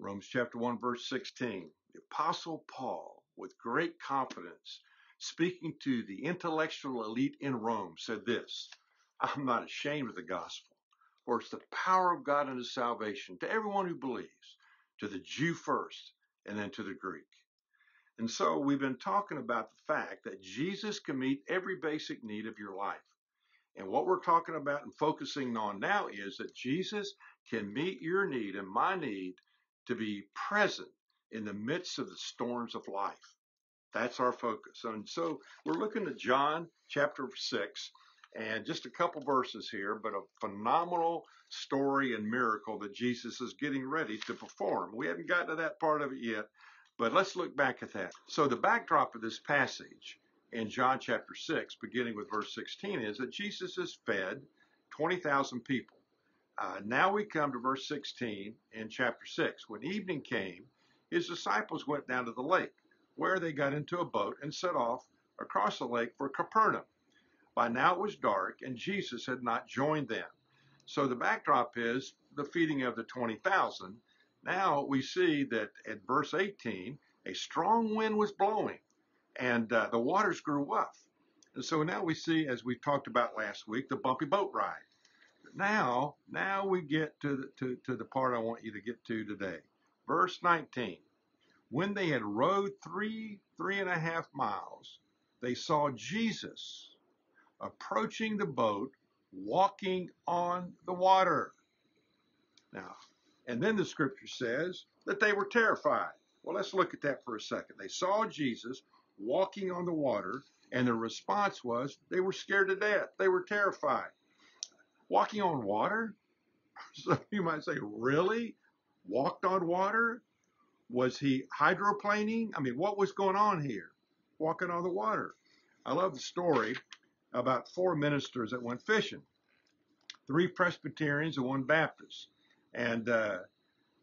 Romans chapter 1, verse 16. The Apostle Paul, with great confidence, speaking to the intellectual elite in Rome, said this I'm not ashamed of the gospel, for it's the power of God unto salvation to everyone who believes, to the Jew first, and then to the Greek. And so we've been talking about the fact that Jesus can meet every basic need of your life. And what we're talking about and focusing on now is that Jesus can meet your need and my need to be present in the midst of the storms of life. That's our focus. And so we're looking at John chapter 6 and just a couple verses here, but a phenomenal story and miracle that Jesus is getting ready to perform. We haven't gotten to that part of it yet, but let's look back at that. So the backdrop of this passage in John chapter 6, beginning with verse 16, is that Jesus has fed 20,000 people. Uh, now we come to verse 16 in chapter 6. When evening came, his disciples went down to the lake, where they got into a boat and set off across the lake for Capernaum. By now it was dark, and Jesus had not joined them. So the backdrop is the feeding of the 20,000. Now we see that at verse 18, a strong wind was blowing and uh, the waters grew rough. And so now we see, as we talked about last week, the bumpy boat ride. Now, now we get to the, to, to the part I want you to get to today. Verse 19. When they had rowed three, three and a half miles, they saw Jesus approaching the boat, walking on the water. Now, and then the scripture says that they were terrified. Well, let's look at that for a second. They saw Jesus walking on the water, and the response was they were scared to death. They were terrified. Walking on water? So you might say, really? Walked on water? Was he hydroplaning? I mean, what was going on here? Walking on the water. I love the story about four ministers that went fishing three Presbyterians and one Baptist. And uh,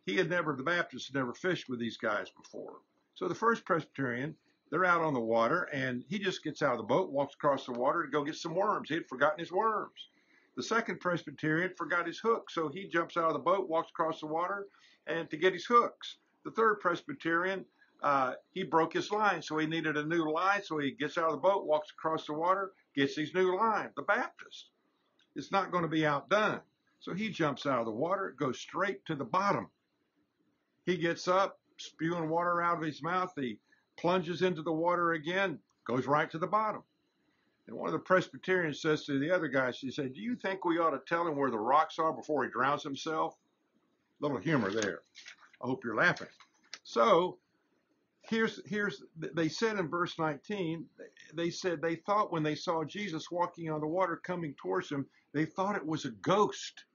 he had never, the Baptist had never fished with these guys before. So the first Presbyterian they're out on the water, and he just gets out of the boat, walks across the water to go get some worms. He had forgotten his worms. The second Presbyterian forgot his hook, so he jumps out of the boat, walks across the water, and to get his hooks. The third Presbyterian, uh, he broke his line, so he needed a new line, so he gets out of the boat, walks across the water, gets his new line. The Baptist is not going to be outdone. So he jumps out of the water, goes straight to the bottom. He gets up, spewing water out of his mouth. He plunges into the water again, goes right to the bottom. And one of the Presbyterians says to the other guy, she said, Do you think we ought to tell him where the rocks are before he drowns himself? Little humor there. I hope you're laughing. So here's here's they said in verse 19, they said they thought when they saw Jesus walking on the water coming towards them, they thought it was a ghost.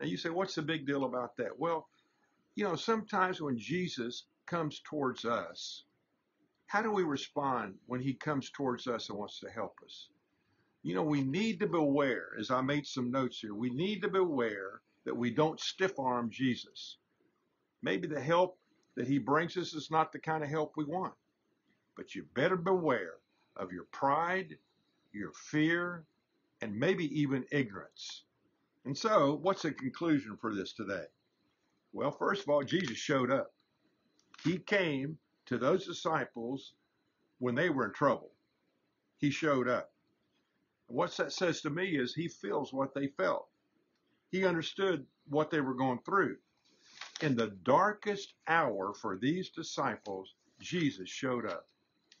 And you say, what's the big deal about that? Well, you know, sometimes when Jesus comes towards us, how do we respond when he comes towards us and wants to help us? You know, we need to beware, as I made some notes here, we need to beware that we don't stiff arm Jesus. Maybe the help that he brings us is not the kind of help we want, but you better beware of your pride, your fear, and maybe even ignorance. And so, what's the conclusion for this today? Well, first of all, Jesus showed up. He came to those disciples when they were in trouble. He showed up. what that says to me is he feels what they felt. He understood what they were going through. In the darkest hour for these disciples, Jesus showed up.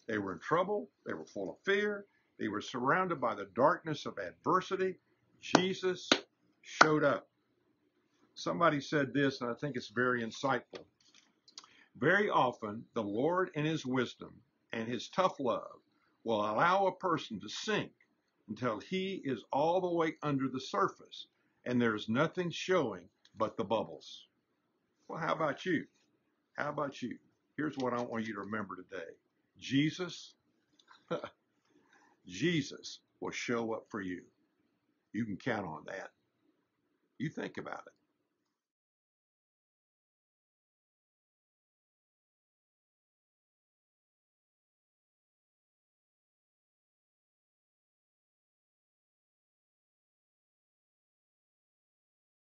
They were in trouble. They were full of fear. They were surrounded by the darkness of adversity. Jesus showed up. Somebody said this, and I think it's very insightful. Very often, the Lord, in His wisdom and His tough love, will allow a person to sink until he is all the way under the surface and there's nothing showing but the bubbles. Well, how about you? How about you? Here's what I want you to remember today Jesus, Jesus will show up for you. You can count on that. You think about it.